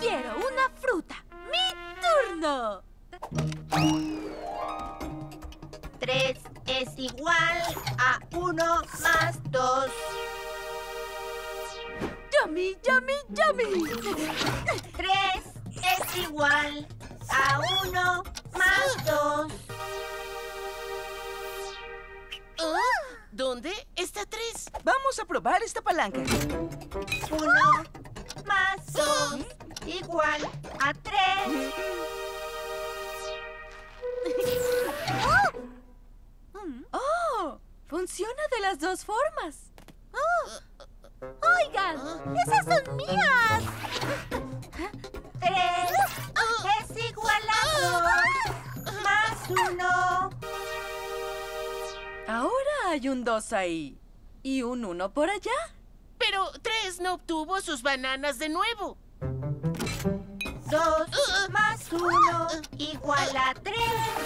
Quiero una fruta. ¡Mi turno! Tres es igual a uno más dos. ¡Yummy, yummy, yummy! Tres es igual a uno más dos. ¿Dónde está tres? Vamos a probar esta palanca. Uno igual a tres. ¡Oh! Funciona de las dos formas. ¡Oh! ¡Oigan! ¡Esas son mías! Tres es igual a dos más uno. Ahora hay un 2 ahí. Y un 1 por allá. Pero tres no obtuvo sus bananas de nuevo. Igual a tres.